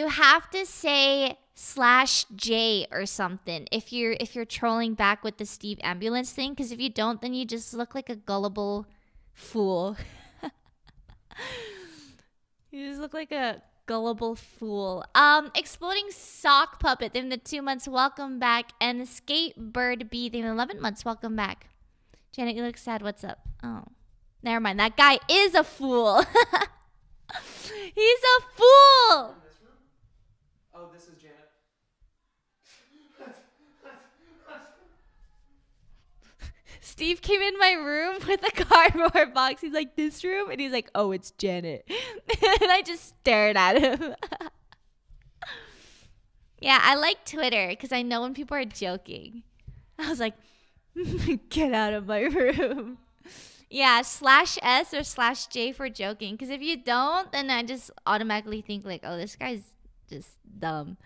You have to say slash J or something if you're if you're trolling back with the Steve ambulance thing. Because if you don't, then you just look like a gullible fool. you just look like a gullible fool. Um, exploding sock puppet. Then the two months. Welcome back. And skatebird B. in eleven months. Welcome back. Janet, you look sad. What's up? Oh, never mind. That guy is a fool. He's a fool. Oh, this is Janet. Steve came in my room with a cardboard box. He's like, "This room," and he's like, "Oh, it's Janet," and I just stared at him. yeah, I like Twitter because I know when people are joking. I was like, "Get out of my room." Yeah, slash S or slash J for joking. Because if you don't, then I just automatically think like, "Oh, this guy's just dumb."